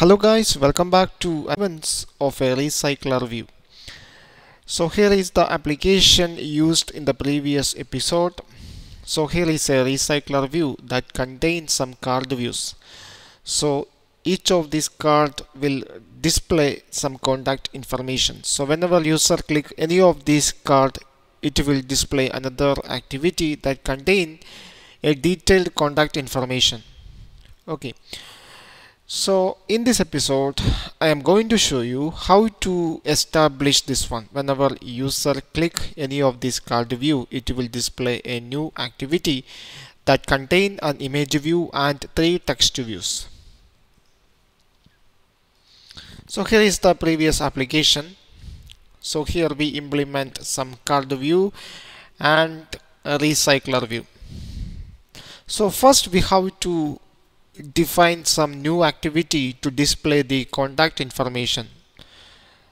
Hello guys, welcome back to Events of a Recycler View. So here is the application used in the previous episode. So here is a recycler view that contains some card views. So each of these card will display some contact information. So whenever user click any of these card, it will display another activity that contain a detailed contact information. Okay. So in this episode I am going to show you how to establish this one whenever user click any of this card view it will display a new activity that contain an image view and three text views. So here is the previous application. So here we implement some card view and recycler view. So first we have to define some new activity to display the contact information.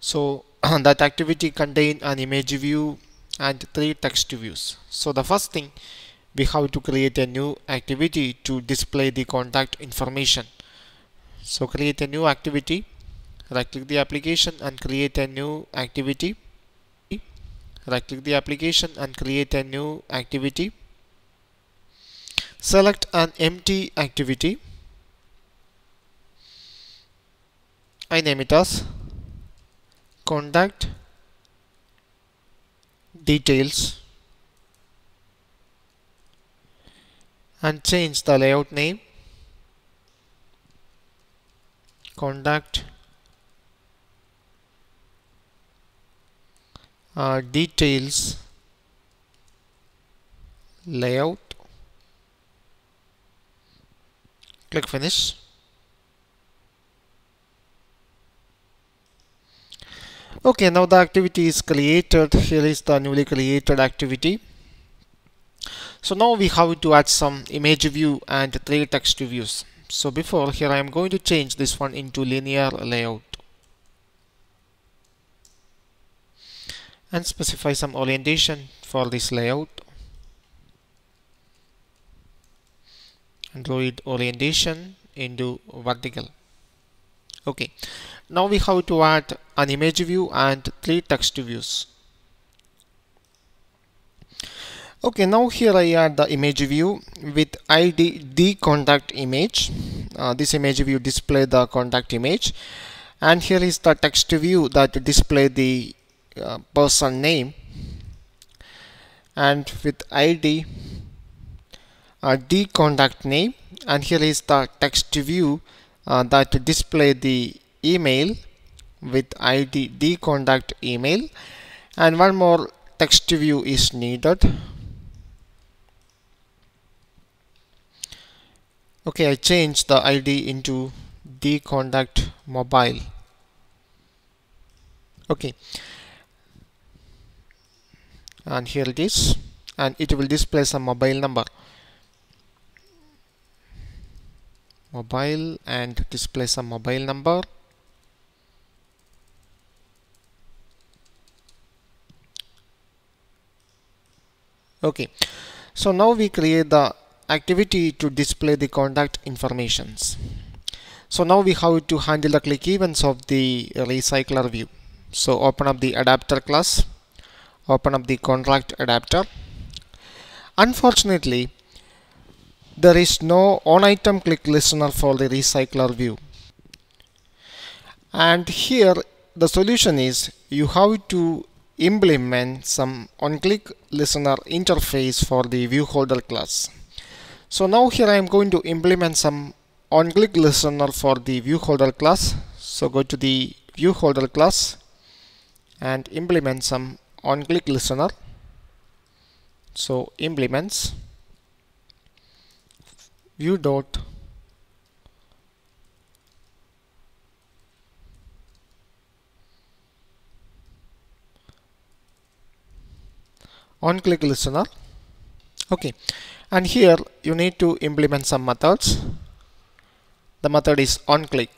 So that activity contain an image view and three text views. So the first thing we have to create a new activity to display the contact information. So create a new activity, right click the application and create a new activity. Right click the application and create a new activity select an empty activity I name it as contact. Details. And change the layout name. Contact. Uh, details. Layout. Click finish okay now the activity is created. Here is the newly created activity. So now we have to add some image view and three text views. So before here I am going to change this one into linear layout. And specify some orientation for this layout. Android orientation into vertical okay. Now we have to add an image view and three text views. Okay now here I add the image view with ID the contact image. Uh, this image view display the contact image. And here is the text view that display the uh, person name. And with ID uh, the contact name. And here is the text view uh, that display the email with id the contact email. And one more text view is needed. Okay I change the ID into the contact mobile. Okay. And here it is. And it will display some mobile number mobile and display some mobile number. Okay. So now we create the activity to display the contact informations. So now we have to handle the click events of the recycler view. So open up the adapter class. Open up the contact adapter. Unfortunately there is no on item click listener for the recycler view. And here the solution is you have to implement some on click listener interface for the view holder class. So now here I am going to implement some on click listener for the view holder class. So go to the view holder class and implement some on click listener. So implements view dot on click listener. Okay. And here you need to implement some methods. The method is on click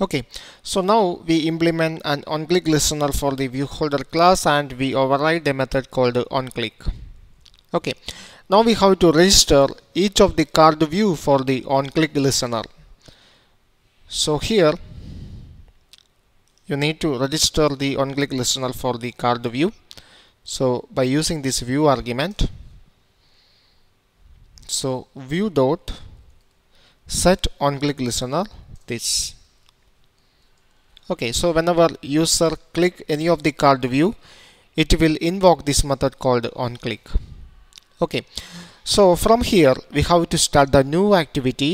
okay so now we implement an on click listener for the view holder class and we override a method called on click okay now we have to register each of the card view for the on-click listener. So here you need to register the on-click listener for the card view. So by using this view argument so view dot set on-click listener this okay so whenever user click any of the card view it will invoke this method called on-click okay so from here we have to start the new activity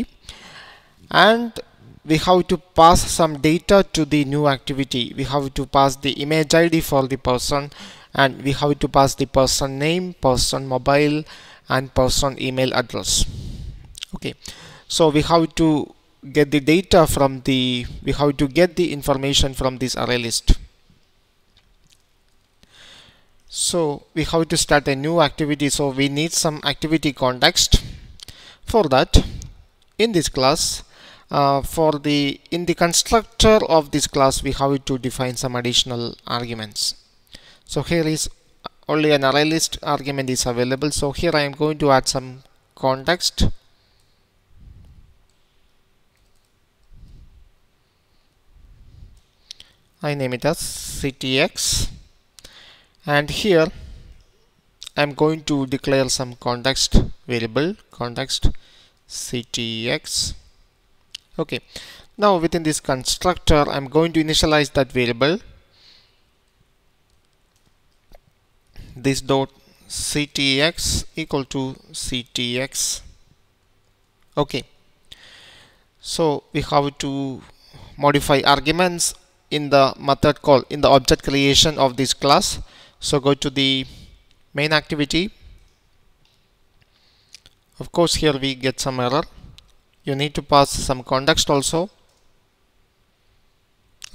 and we have to pass some data to the new activity. We have to pass the image id for the person and we have to pass the person name person mobile and person email address. Okay so we have to get the data from the we have to get the information from this array list. So we have to start a new activity. So we need some activity context for that. In this class uh, for the in the constructor of this class we have to define some additional arguments. So here is only an array list argument is available. So here I am going to add some context I name it as ctx and here I'm going to declare some context variable context ctx okay. Now within this constructor I'm going to initialize that variable. This dot ctx equal to ctx okay. So we have to modify arguments in the method call in the object creation of this class. So go to the main activity. Of course here we get some error. You need to pass some context also.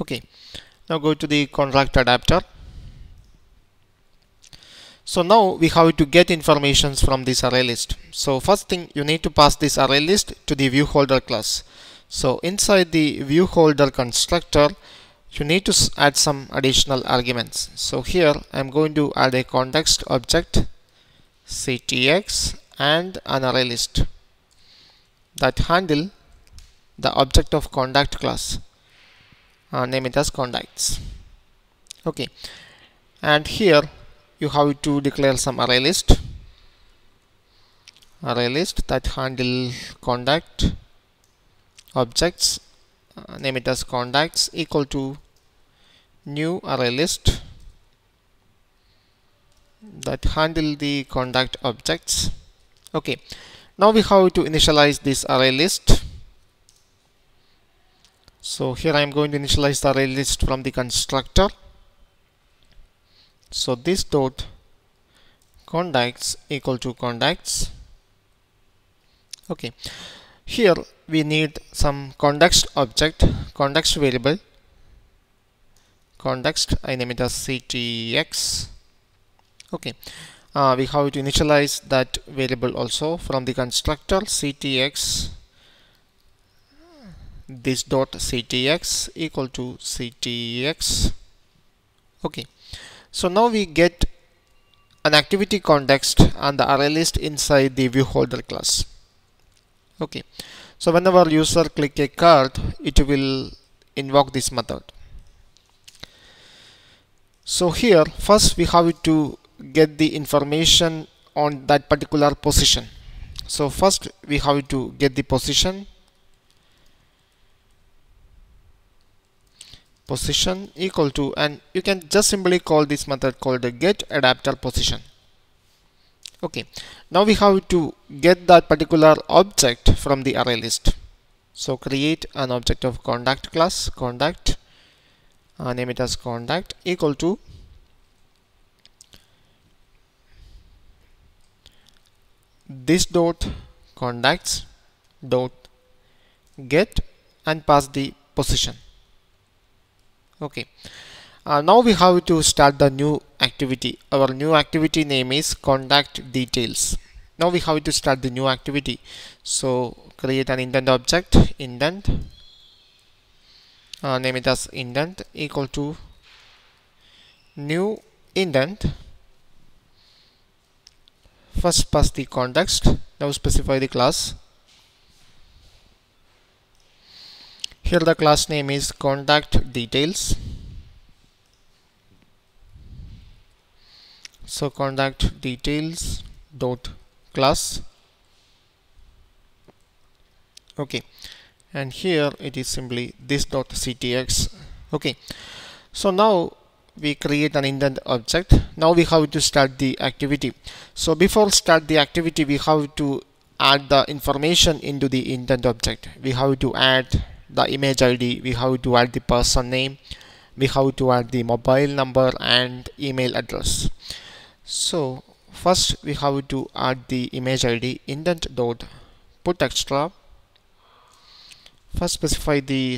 Okay. Now go to the contact adapter. So now we have to get informations from this array list. So first thing you need to pass this array list to the view holder class. So inside the view holder constructor you need to add some additional arguments. So here I'm going to add a context object ctx and an array list that handle the object of contact class. Uh, name it as contacts. Okay. And here you have to declare some array list. Array list that handle contact objects uh, name it as contacts equal to new array list that handle the contact objects. Okay now we have to initialize this array list. So here I am going to initialize the array list from the constructor. So this dot contacts equal to contacts. Okay here we need some context object context variable context I name it as ctx okay. Uh, we have to initialize that variable also from the constructor ctx this dot ctx equal to ctx okay. So now we get an activity context and the array list inside the view holder class okay. So whenever user click a card it will invoke this method. So here first we have to get the information on that particular position. So first we have to get the position. Position equal to and you can just simply call this method called get adapter position okay. Now we have to get that particular object from the array list. So create an object of contact class contact uh, name it as contact equal to this dot contacts dot get and pass the position. Okay. Uh, now we have to start the new activity. Our new activity name is contact details. Now we have to start the new activity. So create an intent object intent. Uh, name it as intent equal to new intent. First pass the context. Now specify the class. Here the class name is contact details so contact details dot class. Okay. And here it is simply this dot ctx. Okay. So now we create an intent object. Now we have to start the activity. So before start the activity we have to add the information into the intent object. We have to add the image id we have to add the person name. We have to add the mobile number and email address so first we have to add the image id intent dot put extra. First specify the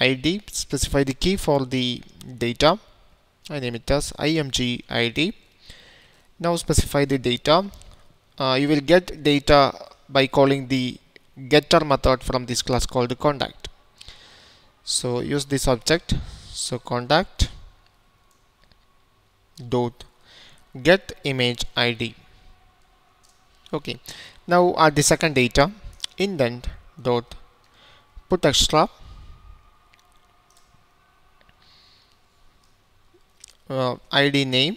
id specify the key for the data. I name it as img id now specify the data. Uh, you will get data by calling the getter method from this class called contact so use this object. So contact dot get image id okay. Now add the second data intent dot put extra uh, id name.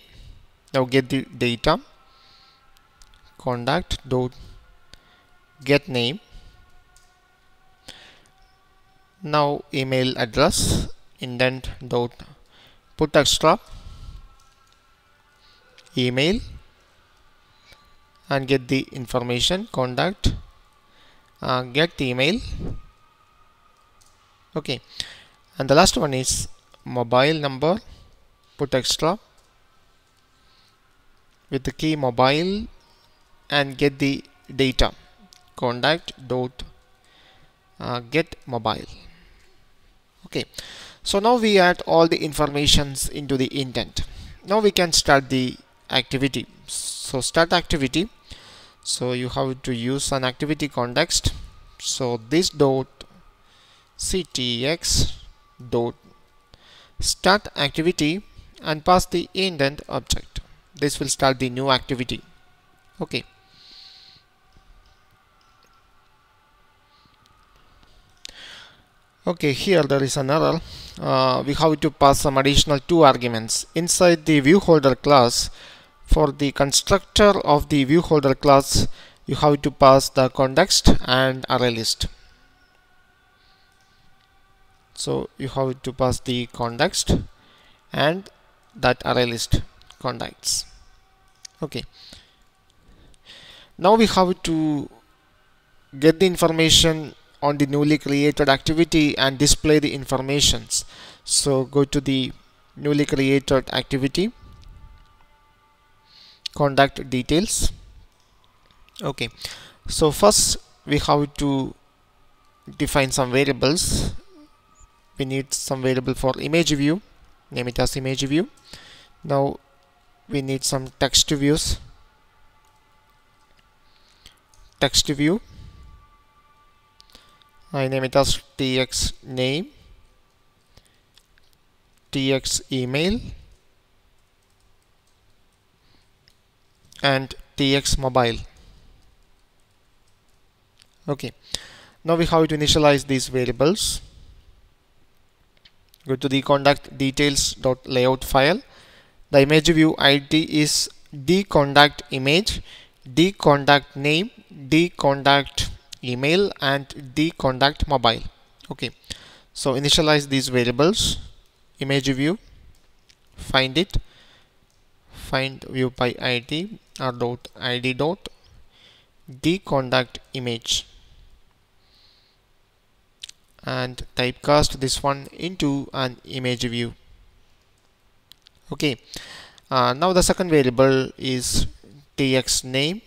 Now get the data. Contact dot get name. Now email address intent dot put extra email and get the information contact uh, get email. Okay. And the last one is mobile number. Put extra with the key mobile and get the data. Contact dot uh, get mobile. Okay. So now we add all the informations into the intent. Now we can start the activity. So start activity. So you have to use an activity context. So this dot ctx dot. Start activity and pass the intent object. This will start the new activity. Okay. Okay here there is an error. Uh, we have to pass some additional two arguments. Inside the view holder class for the constructor of the view holder class you have to pass the context and array list. So you have to pass the context and that array list contacts. Okay. Now we have to get the information on the newly created activity and display the informations. So go to the newly created activity contact details. Okay. So first we have to define some variables. We need some variable for image view. Name it as image view. Now we need some text views. Text view. I name it as tx name. Tx email and tx mobile. Okay. Now we have to initialize these variables. Go to the contact details dot layout file. The image view id is contact image contact name contact email and contact mobile. Okay. So initialize these variables. Image view. Find it find view by id R dot id dot contact image. And typecast this one into an image view. Okay. Uh, now the second variable is tx name.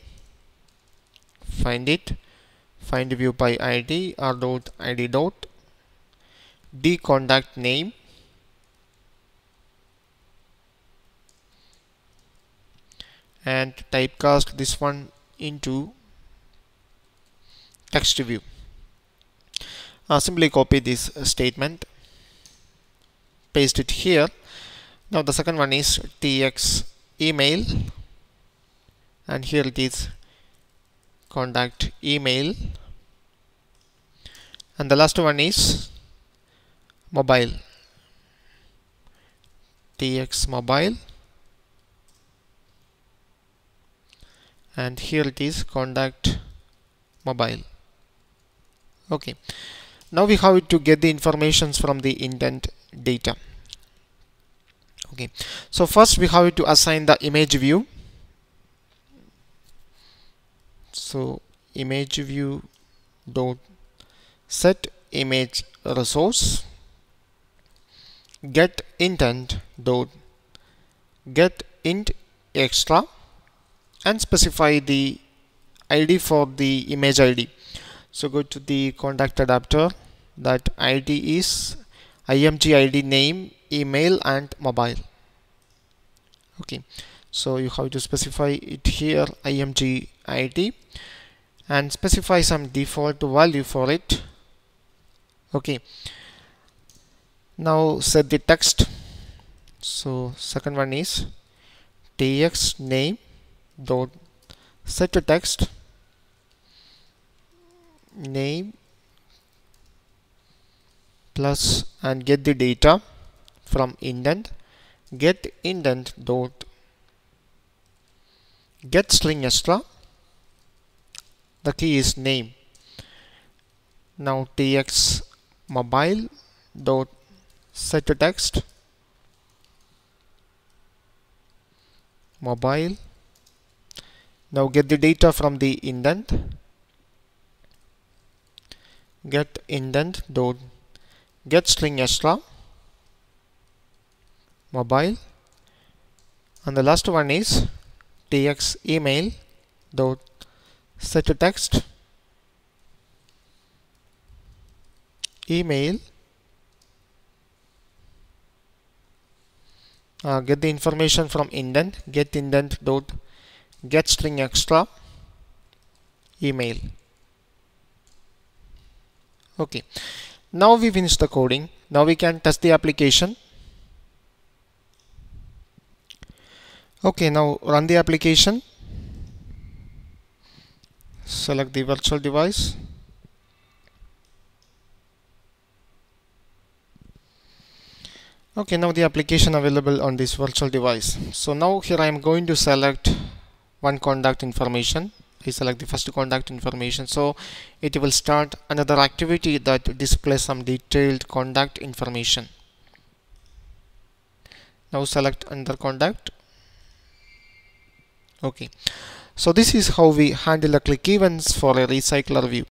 Find it. Find view by id R dot id dot. Contact name and typecast this one into text view. Uh, simply copy this statement paste it here. Now the second one is tx email and here it is contact email. And the last one is mobile tx mobile and here it is contact mobile. Okay. Now we have it to get the informations from the intent data. Okay. So first we have to assign the image view. So image view dot set image resource. Get intent dot get int extra and specify the id for the image id so go to the contact adapter. That id is img id name email and mobile. Okay. So you have to specify it here img id and specify some default value for it. Okay. Now set the text. So second one is tx name dot set the text name plus and get the data from intent. Get intent dot get string extra. The key is name. Now tx mobile dot set the text. Mobile now get the data from the intent. Get intent dot. Get string extra mobile. And the last one is tx email dot. Set text. Email. Uh, get the information from intent. Get intent dot get string extra. Email. Okay. Now we finish the coding. Now we can test the application. Okay now run the application. Select the virtual device. Okay now the application available on this virtual device. So now here I am going to select one contact information. I select the first contact information. So it will start another activity that displays some detailed contact information. Now select another contact okay. So this is how we handle the click events for a recycler view